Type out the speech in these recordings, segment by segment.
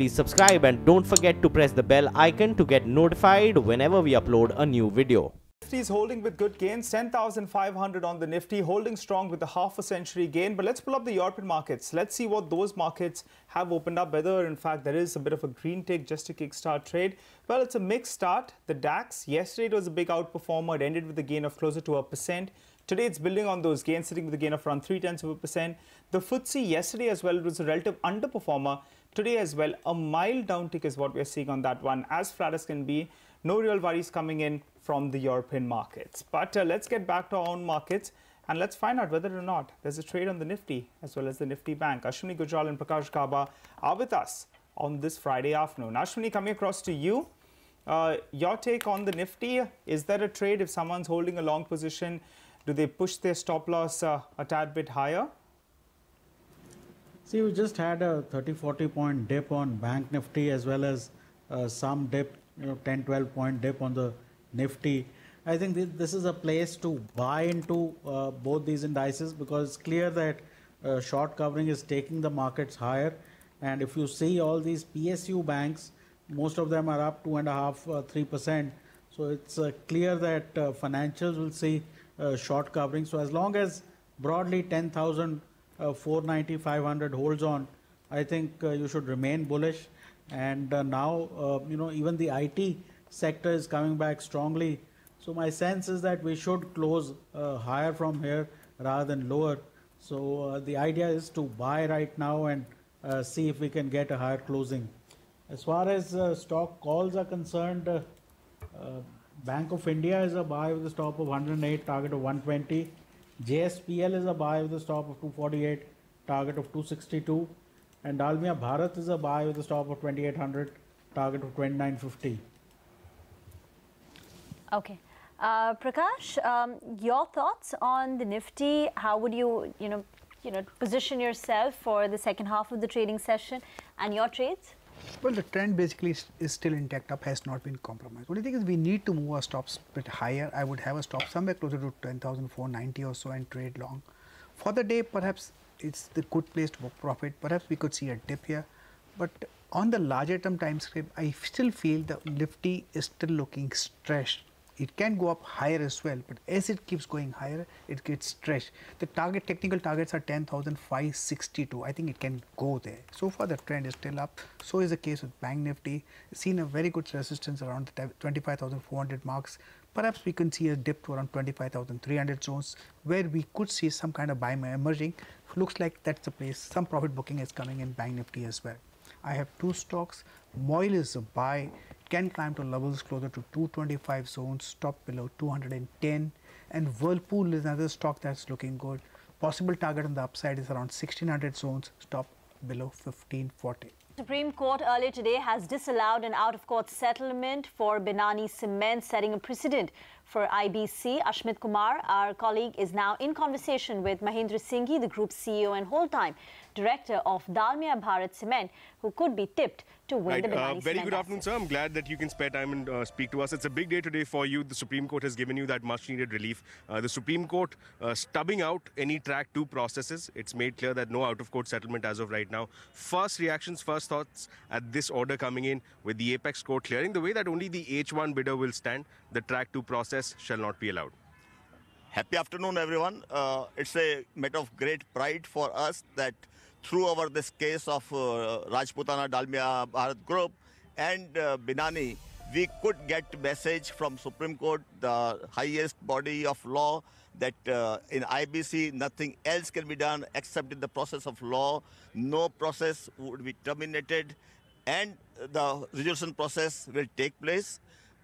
please subscribe and don't forget to press the bell icon to get notified whenever we upload a new video. Nifty is holding with good gains, 10,500 on the Nifty, holding strong with a half a century gain. But let's pull up the European markets. Let's see what those markets have opened up, whether in fact there is a bit of a green tick just to kickstart trade. Well, it's a mixed start. The DAX, yesterday it was a big outperformer. It ended with a gain of closer to a percent. Today it's building on those gains, sitting with a gain of around 3 tenths of a percent. The FTSE yesterday as well was a relative underperformer. Today as well, a mild downtick is what we're seeing on that one, as flat as can be. No real worries coming in from the European markets. But uh, let's get back to our own markets and let's find out whether or not there's a trade on the Nifty as well as the Nifty Bank. Ashwani Gujral and Prakash Gaba are with us on this Friday afternoon. Ashwani, coming across to you. Uh, your take on the Nifty, is there a trade if someone's holding a long position? Do they push their stop loss uh, a tad bit higher? See, we just had a 30 40 point dip on Bank Nifty as well as uh, some dip, you know, 10 12 point dip on the Nifty. I think th this is a place to buy into uh, both these indices because it's clear that uh, short covering is taking the markets higher. And if you see all these PSU banks, most of them are up two and a half, uh, three percent. So it's uh, clear that uh, financials will see short covering. So as long as broadly 10,000, uh, 490, 500 holds on, I think uh, you should remain bullish. And uh, now, uh, you know, even the IT sector is coming back strongly. So my sense is that we should close uh, higher from here rather than lower. So the idea is to buy right now and see if we can get a higher closing. As far as stock calls are concerned, Bank of India is a buy with a stop of 108, target of 120. JSPL is a buy with a stop of 248, target of 262. And Dalmia Bharat is a buy with a stop of 2800, target of 2950. Okay. Uh, Prakash, um, your thoughts on the Nifty? How would you, you know, you know, position yourself for the second half of the trading session and your trades? Well, the trend basically is, still intact, up has not been compromised. Only thing is we need to move our stops a bit higher. I would have a stop somewhere closer to 10,490 or so and trade long. For the day, perhaps it's the good place to profit. Perhaps we could see a dip here. But on the larger term time frame, I still feel the Nifty is still looking stretched it can go up higher as well, but as it keeps going higher, it gets stretched. The target technical targets are 10,562. I think it can go there. So far, the trend is still up. So is the case with Bank Nifty. Seen a very good resistance around the 25,400 marks. Perhaps we can see a dip to around 25,300 zones where we could see some kind of buy emerging. Looks like that's the place. Some profit booking is coming in Bank Nifty as well. I have two stocks. Moil is a buy can climb to levels closer to 225 zones, stop below 210. And Whirlpool is another stock that's looking good. Possible target on the upside is around 1600 zones, stop below 1540. Supreme Court earlier today has disallowed an out-of-court settlement for Binani Cement, setting a precedent for IBC. Ashmit Kumar, our colleague, is now in conversation with Mahendra Singhi, the group CEO and whole-time director of Dalmia Bharat Cement, who could be tipped to win right. the Binani uh, Very Cement good afternoon, asset. sir. I'm glad that you can spare time and uh, speak to us. It's a big day today for you. The Supreme Court has given you that much-needed relief. Uh, the Supreme Court uh, stubbing out any track two processes. It's made clear that no out-of-court settlement as of right now. First reactions, first thoughts at this order coming in with the Apex Court clearing the way that only the H1 bidder will stand. The track two process shall not be allowed. Happy afternoon, everyone. Uh, it's a matter of great pride for us that through our this case of uh, Rajputana Dalmia Bharat Group and uh, Binani, we could get message from Supreme Court, the highest body of law, that uh, in IBC nothing else can be done except in the process of law. No process would be terminated, and the resolution process will take place.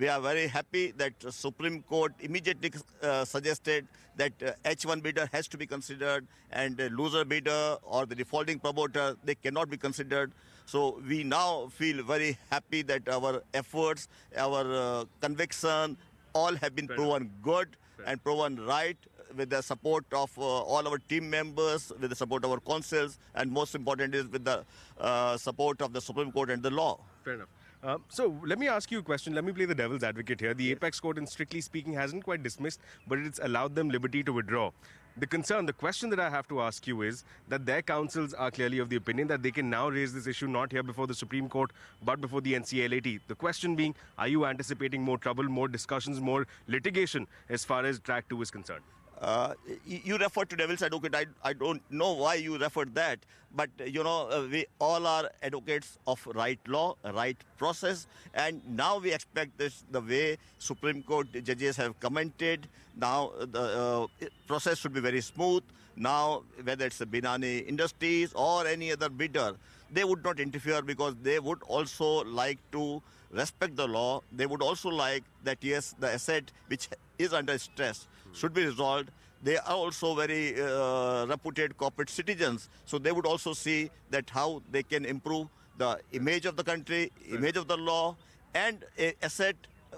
We are very happy that the Supreme Court immediately uh, suggested that uh, H1 bidder has to be considered and the loser bidder or the defaulting promoter, they cannot be considered. So we now feel very happy that our efforts, our uh, conviction, all have been Fair proven good and proven right with the support of uh, all our team members, with the support of our counsels, and most important is with the uh, support of the Supreme Court and the law. Fair enough. Uh, so let me ask you a question. Let me play the devil's advocate here. The Apex Court, in strictly speaking, hasn't quite dismissed, but it's allowed them liberty to withdraw. The concern, the question that I have to ask you is that their counsels are clearly of the opinion that they can now raise this issue not here before the Supreme Court but before the NCLAT. The question being, are you anticipating more trouble, more discussions, more litigation as far as track 2 is concerned? Uh, you refer to devil's advocate. I, I don't know why you referred that, but you know uh, we all are advocates of right law, right process, and now we expect this the way Supreme Court judges have commented. Now the uh, process should be very smooth. Now whether it's the Binani Industries or any other bidder, they would not interfere because they would also like to respect the law. They would also like that yes, the asset which is under stress should be resolved. They are also very uh, reputed corporate citizens, so they would also see that how they can improve the image of the country, image of the law, and a asset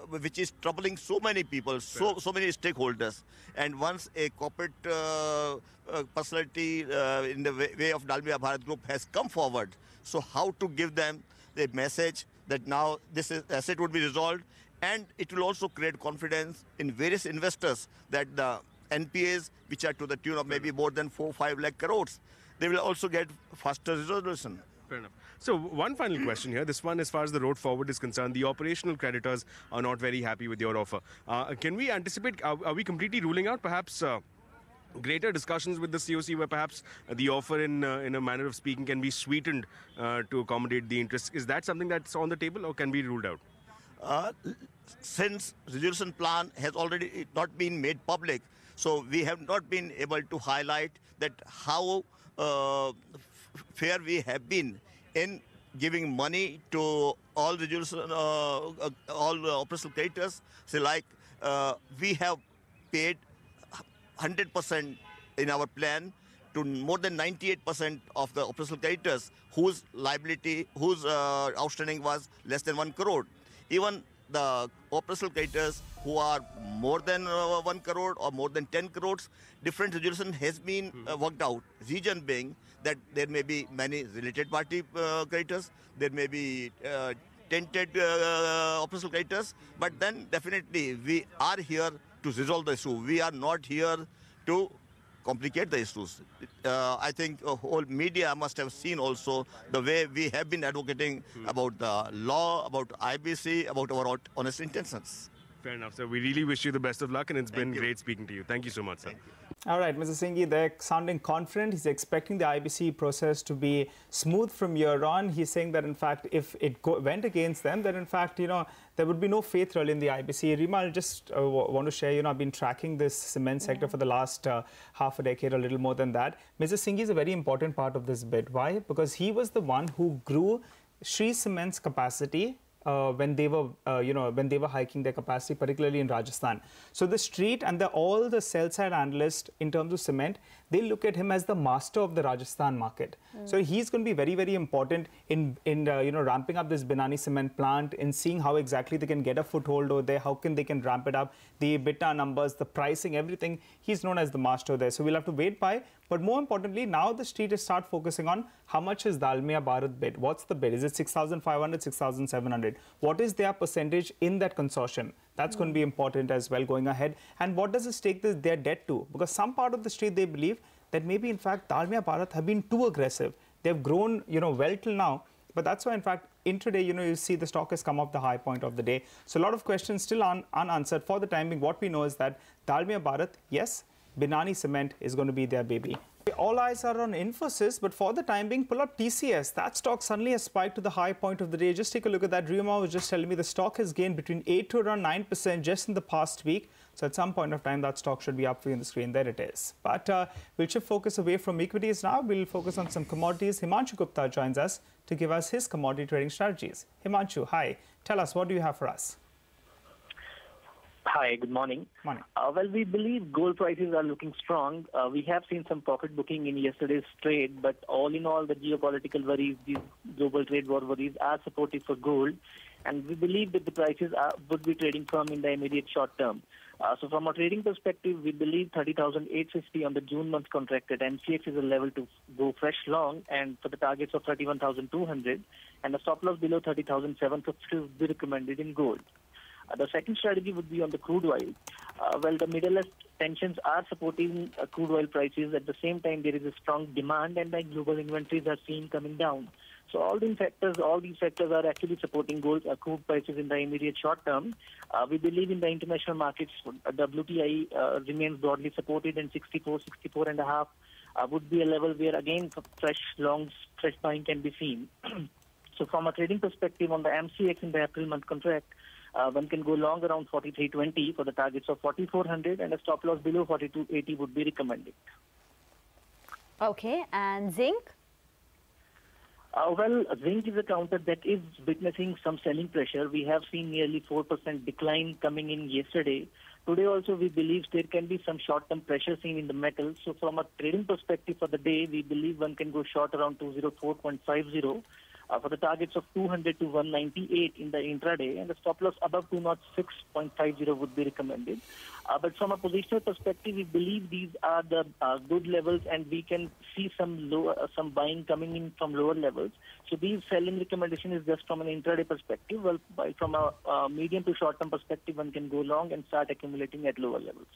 which is troubling so many people, so so many stakeholders. And once a corporate uh, uh, personality uh, in the way, way of Dalmia Bharat Group has come forward, so how to give them the message that now this is, asset would be resolved and it will also create confidence in various investors that the NPAs, which are to the tune of maybe more than 4 5 lakh crores, they will also get faster resolution. Fair enough. So one final question here. This one, as far as the road forward is concerned, the operational creditors are not very happy with your offer. Uh, can we anticipate? Are, are, we completely ruling out perhaps? Uh, greater discussions with the COC where perhaps the offer in uh, in a manner of speaking can be sweetened uh, to accommodate the interests. Is that something that's on the table or can be ruled out? Uh, since resolution plan has already not been made public, so we have not been able to highlight that how uh, fair we have been in giving money to all resolution, uh, uh all operational creditors. So like uh, we have paid 100% in our plan to more than 98% of the operational creditors whose liability, whose uh, outstanding was less than 1 crore even the operational creditors who are more than uh, 1 crore or more than 10 crores, different resolution has been uh, worked out. Reason being that there may be many related party uh, creditors, there may be uh, tented uh, operational creditors, but then definitely we are here to resolve the issue. We are not here to complicate the issues. Uh, I think uh, whole media must have seen also the way we have been advocating hmm. about the law, about IBC, about our honest intentions. Fair enough, sir. We really wish you the best of luck, and it's Thank been you. great speaking to you. Thank you so much, sir. All right, Mr. Singhi, they're sounding confident. He's expecting the IBC process to be smooth from year on. He's saying that, in fact, if it went against them, then, in fact, you know, there would be no faith really in the IBC. Rima, I just uh, want to share, you know, I've been tracking this cement sector yeah. for the last uh, half a decade, a little more than that. Mr. Singhi is a very important part of this bid. Why? Because he was the one who grew Shree Cement's capacity uh, when they were, uh, you know, when they were hiking their capacity, particularly in Rajasthan. So the street and the, all the sell side analysts in terms of cement, they look at him as the master of the Rajasthan market. Mm. So he's going to be very, very important in, in uh, you know, ramping up this Binani cement plant, in seeing how exactly they can get a foothold over there, how can they can ramp it up, the EBITDA numbers, the pricing, everything. He's known as the master there. So we'll have to wait by. But more importantly, now the street is start focusing on how much is Dalmia Bharat bid? What's the bid? Is it 6,500, 6,700? What is their percentage in that consortium? That's mm. going to be important as well going ahead. And what does it take this, their debt to? Because some part of the street they believe that maybe in fact Dalmia Bharat have been too aggressive. They've grown, you know, well till now. But that's why, in fact, intraday, you know, you see the stock has come up the high point of the day. So a lot of questions still un unanswered. For the time being, what we know is that Dalmia Bharat, yes, Binani Cement is going to be their baby. All eyes are on Infosys, but for the time being, pull up TCS. That stock suddenly has spiked to the high point of the day. Just take a look at that. Rima was just telling me the stock has gained between 8 to around 9% just in the past week. So at some point of time, that stock should be up for you on the screen. There it is. But uh, we'll shift focus away from equities now. We'll focus on some commodities. Himanshu Gupta joins us to give us his commodity trading strategies. Himanshu, hi. Tell us, what do you have for us? Hi, good morning. Morning. Uh, well, we believe gold prices are looking strong. Uh, we have seen some profit booking in yesterday's trade, but all in all, the geopolitical worries, these global trade war worries are supportive for gold, and we believe that the prices are, would be trading firm in the immediate short term. Uh, so from a trading perspective, we believe 30,850 on the June month contract at MCX is a level to go fresh long, and for the targets of 31,200, and a stop loss below 30,750 would be recommended in gold. Uh, the second strategy would be on the crude oil. Uh, well, the Middle East tensions are supporting uh, crude oil prices. At the same time, there is a strong demand, and global inventories are seen coming down. So all these factors, all these factors are actually supporting gold uh, crude prices in the immediate short term. Uh, we believe in the international markets, uh, WTI uh, remains broadly supported, and 64, 64 and a half uh, would be a level where again fresh longs, fresh buying can be seen. so from a trading perspective, on the MCX in the April month contract, uh, one can go long around 43.20 for the targets of 4400, and a stop loss below 42.80 would be recommended. Okay, and zinc? Uh, well, zinc is a counter that is witnessing some selling pressure. We have seen nearly 4% decline coming in yesterday. Today also we believe there can be some short-term pressure seen in the metal. So from a trading perspective for the day, we believe one can go short around 204.50 uh, for the targets of 200 to 198 in the intraday and the stop loss above 206.50 would be recommended. Uh, but from a positional perspective, we believe these are the uh, good levels and we can see some lower, uh, some buying coming in from lower levels. So these selling recommendation is just from an intraday perspective. Well, by, from a uh, medium to short term perspective, one can go long and start accumulating at lower levels.